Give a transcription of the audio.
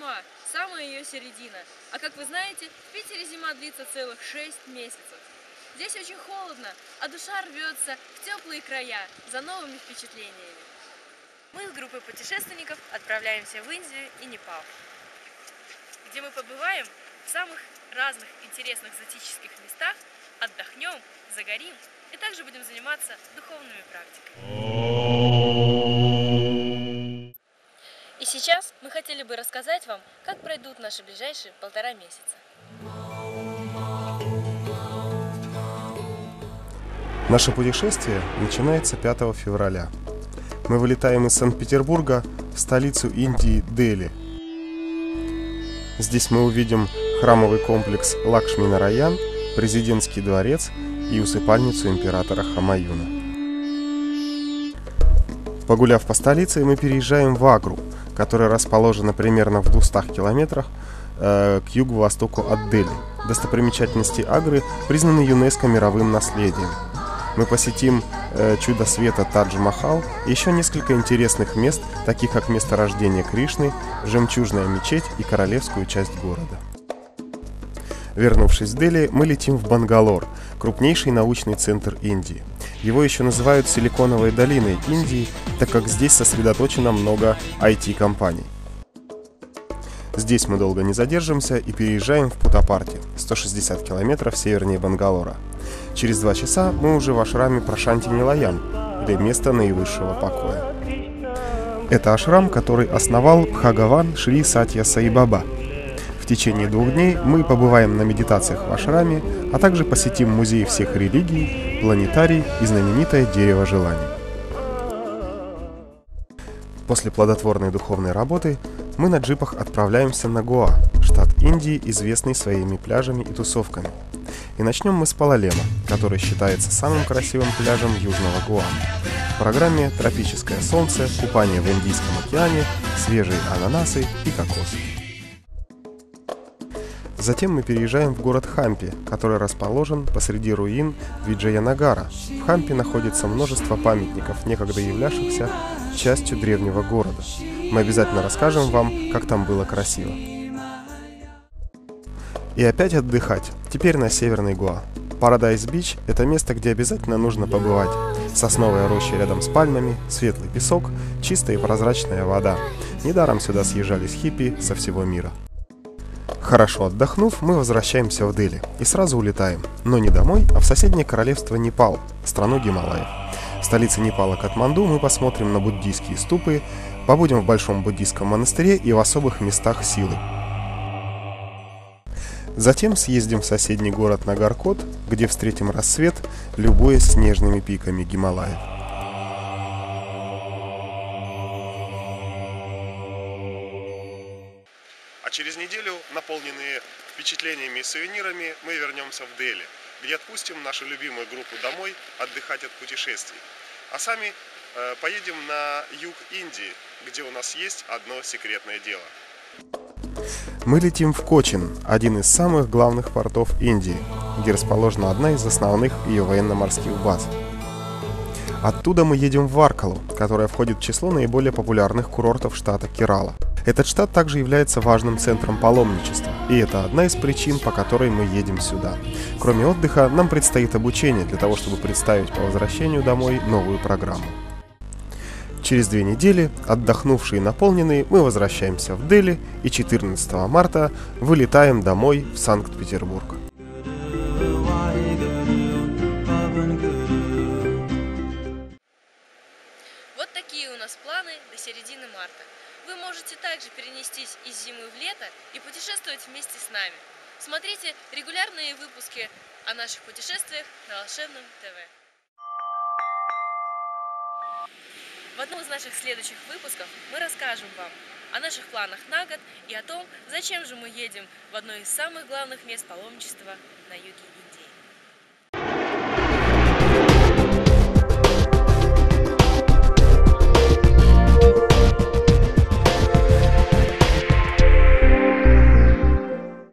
зима, самая ее середина. А как вы знаете, в Питере зима длится целых 6 месяцев. Здесь очень холодно, а душа рвется в теплые края за новыми впечатлениями. Мы с группой путешественников отправляемся в Индию и Непал, где мы побываем в самых разных интересных экзотических местах, отдохнем, загорим и также будем заниматься духовными практиками. Сейчас мы хотели бы рассказать вам, как пройдут наши ближайшие полтора месяца. Наше путешествие начинается 5 февраля. Мы вылетаем из Санкт-Петербурга в столицу Индии Дели. Здесь мы увидим храмовый комплекс Лакшми-Нараян, президентский дворец и усыпальницу императора Хамаюна. Погуляв по столице, мы переезжаем в Агру, которая расположена примерно в 200 километрах э, к юго-востоку от Дели. Достопримечательности Агры признаны ЮНЕСКО мировым наследием. Мы посетим э, чудо света Тадж-Махал и еще несколько интересных мест, таких как месторождение Кришны, жемчужная мечеть и королевскую часть города. Вернувшись в Дели, мы летим в Бангалор, крупнейший научный центр Индии. Его еще называют Силиконовой долиной Индии, так как здесь сосредоточено много IT-компаний. Здесь мы долго не задержимся и переезжаем в Путапарти, 160 километров севернее Бангалора. Через два часа мы уже в ашраме Прошанти Нилаян, где место наивысшего покоя. Это ашрам, который основал Бхагаван Шри Сатья Саибаба – течение двух дней мы побываем на медитациях в Ашраме, а также посетим музей всех религий, планетарий и знаменитое дерево желаний. После плодотворной духовной работы мы на джипах отправляемся на Гоа, штат Индии, известный своими пляжами и тусовками. И начнем мы с Палалема, который считается самым красивым пляжем Южного Гуама. В программе «Тропическое солнце», купание в Индийском океане, свежие ананасы и кокосы. Затем мы переезжаем в город Хампи, который расположен посреди руин Виджаянагара. В Хампи находится множество памятников, некогда являвшихся частью древнего города. Мы обязательно расскажем вам, как там было красиво. И опять отдыхать, теперь на северный Гуа. Парадайз Бич – это место, где обязательно нужно побывать. Сосновая роща рядом с пальмами, светлый песок, чистая и прозрачная вода. Недаром сюда съезжались хиппи со всего мира. Хорошо отдохнув, мы возвращаемся в Дели и сразу улетаем, но не домой, а в соседнее королевство Непал, страну Гималаев. В столице Непала Катманду мы посмотрим на буддийские ступы, побудем в большом буддийском монастыре и в особых местах силы. Затем съездим в соседний город Нагаркот, где встретим рассвет, любуясь снежными пиками Гималаев. А через неделю, наполненные впечатлениями и сувенирами, мы вернемся в Дели, где отпустим нашу любимую группу домой отдыхать от путешествий. А сами э, поедем на юг Индии, где у нас есть одно секретное дело. Мы летим в Кочин, один из самых главных портов Индии, где расположена одна из основных ее военно-морских баз. Оттуда мы едем в Варкалу, которая входит в число наиболее популярных курортов штата Керала – этот штат также является важным центром паломничества, и это одна из причин, по которой мы едем сюда. Кроме отдыха, нам предстоит обучение для того, чтобы представить по возвращению домой новую программу. Через две недели, отдохнувшие и наполненные, мы возвращаемся в Дели и 14 марта вылетаем домой в Санкт-Петербург. Вот такие у нас планы до середины марта. Вы можете также перенестись из зимы в лето и путешествовать вместе с нами. Смотрите регулярные выпуски о наших путешествиях на Волшебном ТВ. В одном из наших следующих выпусков мы расскажем вам о наших планах на год и о том, зачем же мы едем в одно из самых главных мест паломничества на юге Индии.